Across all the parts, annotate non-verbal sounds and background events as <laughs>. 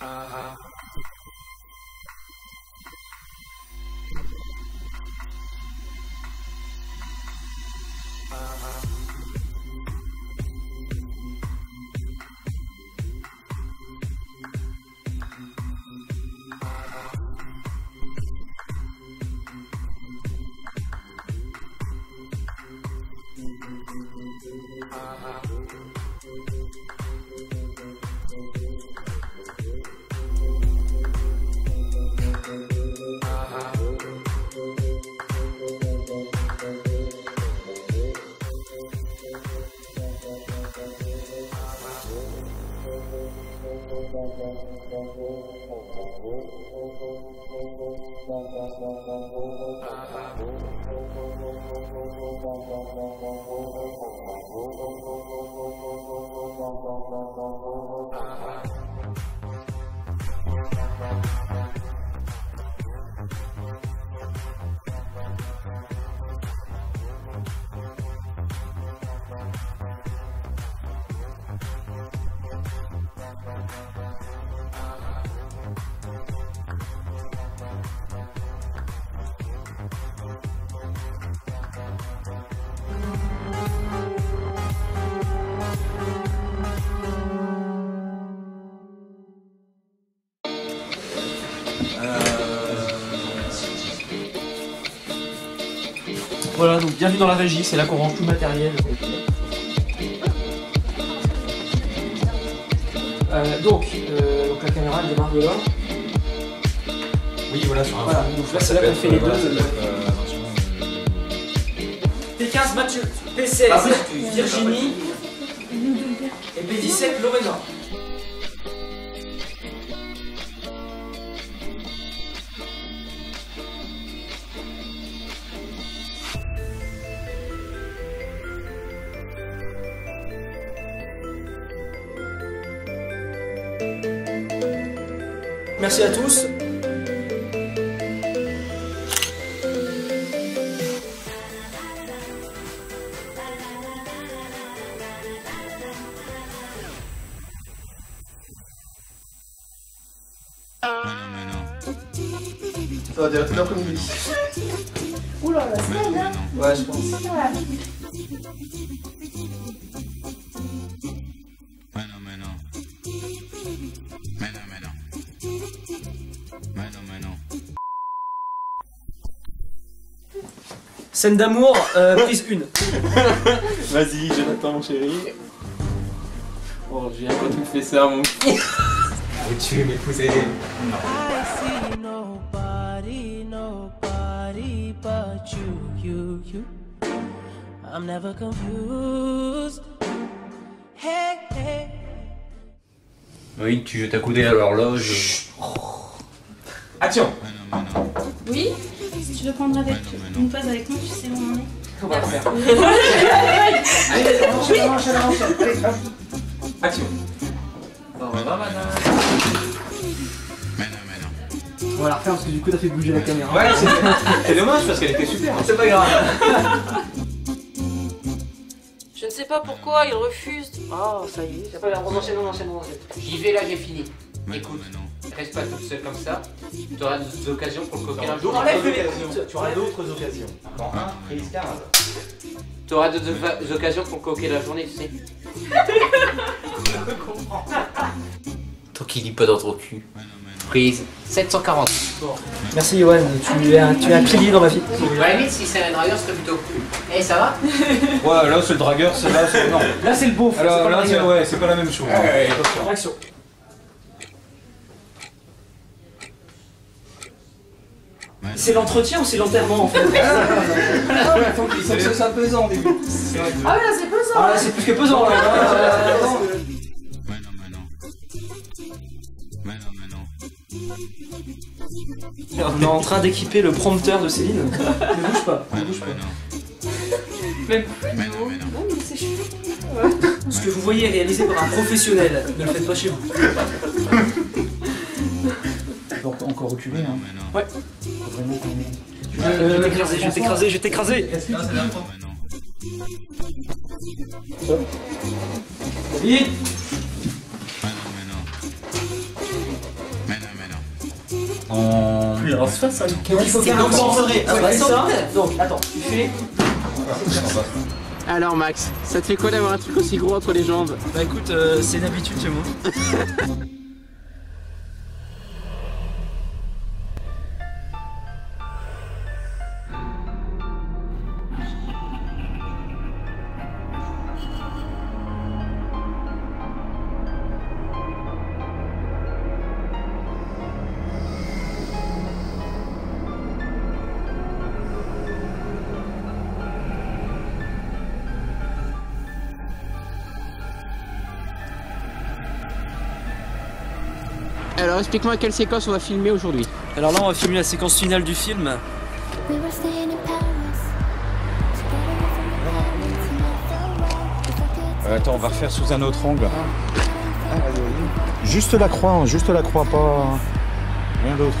Uh huh. Voilà, donc bienvenue dans la régie, c'est là qu'on range tout le matériel. Euh, donc, euh, donc la caméra elle démarre de là. Oui, voilà, sur un Voilà, fond. donc là c'est là qu'on fait les Voilà, deux. euh, attention. P15 Mathieu, P16 Virginie et P17 Lorena. Merci à tous. Ça va durer toute l'après-midi. Oula, la semaine, hein Ouais, je pense. Scène d'amour, euh, prise 1. <laughs> Vas-y, Jonathan, mon chéri. Oh, j'ai un peu tout fait ça, mon Tu veux m'épouser I see nobody, nobody but you, you, you. I'm never confused. Hey, hey. Oui, tu jettes à couder à l'horloge. Action Oui Tu veux prendre avec une pause avec moi, tu sais où on en est On va le faire. Allez. Allez, hop. Action Au revoir, madame. On va la refaire parce que du coup t'as fait bouger la caméra. Ouais, c'est <laughs> c'est dommage parce qu'elle était super. C'est pas grave. <laughs> Je ne sais pas pourquoi il refuse. Oh, ça y est. C'est pas grave, on enchaîne, on enchaîne, on enchaîne. J'y vais là, j'ai fini. Écoute, reste pas toute seule comme ça. Tu auras d'autres occasions pour le coquin. Enlève le Tu auras d'autres occasions. Encore un, prise 15. Tu auras d'autres occasions pour coquer la journée, tu sais. <laughs> Tant qu'il dit pas dans ton cul. Prise 740. Merci Yoann, tu es un, tu es un pilier dans ma vie. Ouais, limite, si c'est un dragueur, ce serait plutôt cool. Eh, ça va? <laughs> Ouais, là c'est le dragueur, c'est là, c'est. Non. Là c'est le beau. c'est Alors là c'est ouais, c'est pas la même chose. Ouais. Attention. C'est l'entretien ou c'est l'enterrement en fait <laughs> Ah faut que faut que ça soit pesant au début. Ah ouais, là, c'est pesant Ah là c'est plus que pesant là. On est en train d'équiper le prompteur de Céline. Ne bouge pas, ne bouge pas. Non, mais c'est chou. Ce que vous voyez est réalisé par un professionnel. Ne le faites pas chez vous. Donc encore reculer, hein. Ouais. Vraiment qu'on- Euh, je vais t'écraser, je vais t'écraser, je vais t'écraser. Vite En. Alors, 75. Donc, il faut faire un on Ah, ça. 60. Donc, attends, tu fais. Alors Max, ça te fait quoi d'avoir un truc aussi gros entre les jambes? Bah écoute, euh, c'est une habitude chez moi. <laughs> Alors explique-moi quelle séquence on va filmer aujourd'hui. Alors là, on va filmer la séquence finale du film. Euh, attends, on va refaire sous un autre angle. Juste la croix, hein, juste la croix, pas rien d'autre.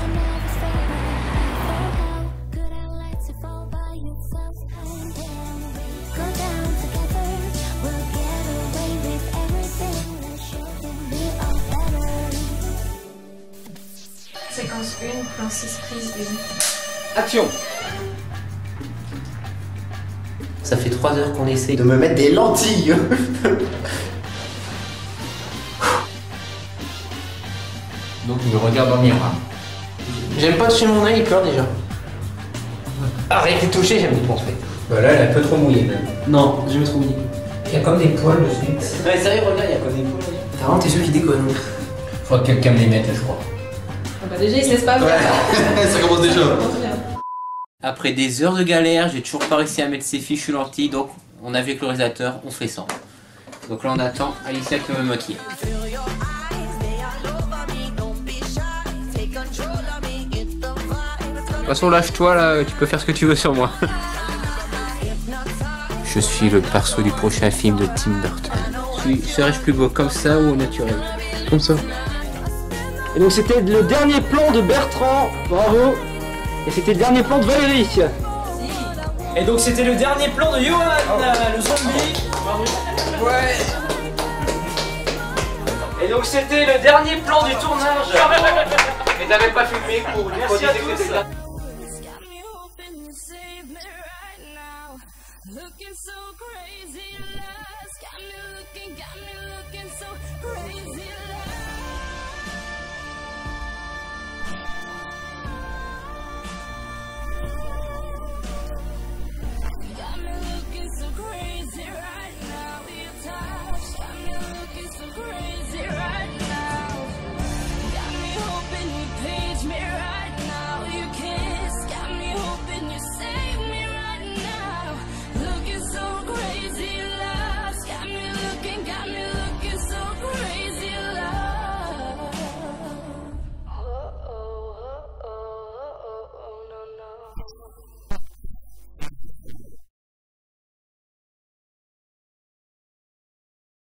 Séquence 1, plan 6, prise 1. Action. Ça fait 3 heures qu'on essaie de me mettre des lentilles. <laughs> Donc il me regarde dans le miroir. J'aime pas toucher mon œil, il pleure déjà. Arrête de toucher, j'aime dépenser. Bah là, elle est un peu trop mouillée même. Non, jamais trop mis. Il y a comme des poils dessus. Ouais, sérieux, regarde, il y a quoi des poules T'as vraiment tes yeux qui déconnent. Faudrait que quelqu'un me les mette, je crois. Ah bah déjà, il se laisse pas faire. <laughs> Ça commence déjà. Après des heures de galère, j'ai toujours pas réussi à mettre ces fichues lentilles, donc on a vu avec le réalisateur, on fait sans. Donc là on attend Alicia qui va me maquiller. De toute façon lâche-toi là, tu peux faire ce que tu veux sur moi. Je suis le perso du prochain film de Tim Burton. Serais-je plus beau comme ça ou au naturel? Comme ça. Et donc, c'était le dernier plan de Bertrand. Bravo. Et c'était le dernier plan de Valérie. Et donc, c'était le dernier plan de Johan, le zombie. Ouais. Et donc, c'était le dernier plan du tournage. Mais t'avais pas filmé pour Merci à tous. Looking so crazy, lost. Got me looking, got me looking so crazy, lost.